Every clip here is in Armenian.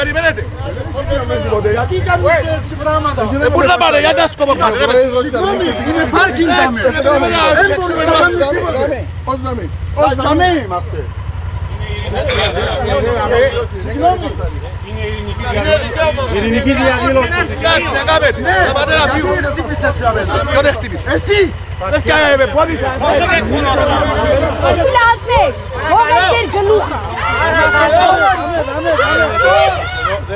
περιμένετε. Γιατί κάνετε έτσι πράγματα. Δεν μπορεί να πάρετε, γιατί άσκοπο πάτε. Συγγνώμη, είναι πάρκινγκ τα με. Δεν μπορούμε να κάνουμε τίποτα. Όχι τα με. Όχι τα με είμαστε. Συγγνώμη. Είναι ελληνική διαδήλωση. Εσύ; να κάνετε. Να πάτε να φύγουν. Δεν χτύπησες για μένα. Ποιο δεν χτύπησε. Εσύ. Δεν φτιάχνε με πόδι. toe!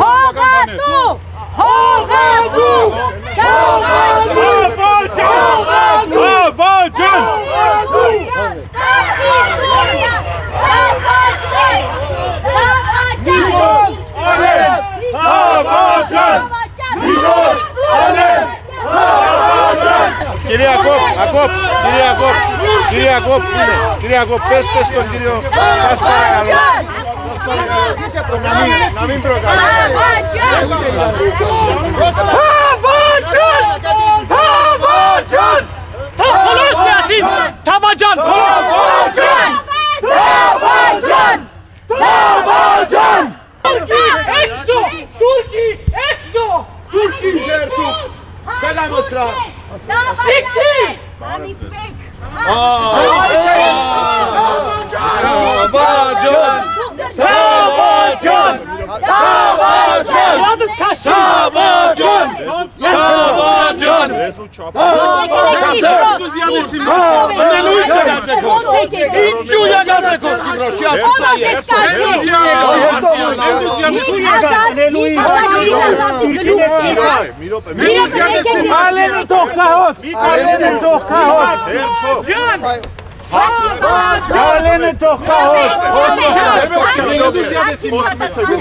Hoga toe! Hoga toe! Κυρία Κόπ, Ακόπ, κυρία Κόπ, κυρία Κόπ, πού είναι, κυρία Κόπ, πέστε στον κύριο, σας παρακαλώ, Namin program. Tabacan! Tabacan! Polis Yasin! Tabacan! Tabacan! Tabacan! Tabacan! Turki EXO! Turki EXO! Turki Gertuk! Selametra! Siktir! Aa! Tabacan, Yardım taşı! tabacan, tabacan, Čuja ga neko skroči, a šta je? Aleni tohkahos! Aleni tohkahos! Çağlene tohka hoş.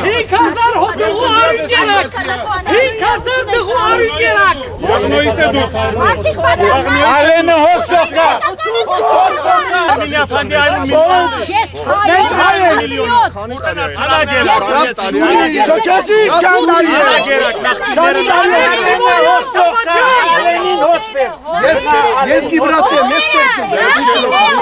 Hinkazar hukuku arın gerek. Hinkazar hukuku arın gerek. Hoşno ise dur. Alene hoş tohka. Hoş tohka. Senin efendi aynı milyon. Ben hayır. Alacem. Tökesi kendaliye. Kendaliye. Alene hoş tohka. Alene hoş be. Yes, yes, bracie, yes, bracie.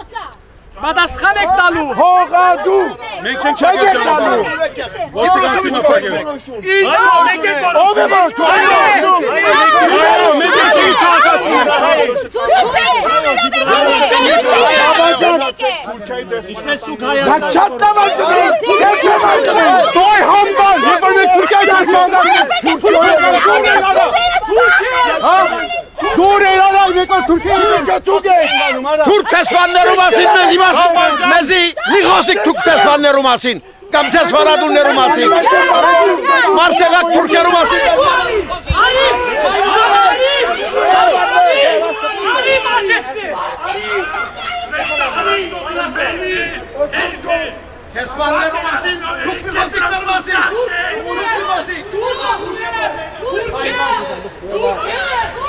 mieszkańcy. Tuk, tuk, tumba czekos. İnke tohka! Hogadu, hogadu, Badasxanek dalu! Badasxanek dalu! hogadu. Çeket dalu. Ove bak. Ya çatlamadı be. եկար Թուրքիա։ Թուրքիա ցուգե։ Թուրք տեսվաններու մասին մեզ իմաստ մեզի մի խոսիկ թուրք տեսվաններու մասին կամ տեսվարադուններու մասին։ Մարտեղա Թուրքերու մասին։ Արի։ Արի մարտեսնե։ Արի։ Էսկո։ Տեսվաններու մասին, թուրք մի խոսիկներու մասին։ Թուրք մի խոսիկ։ Թուրք Թուրքիա։ Թուրքիա։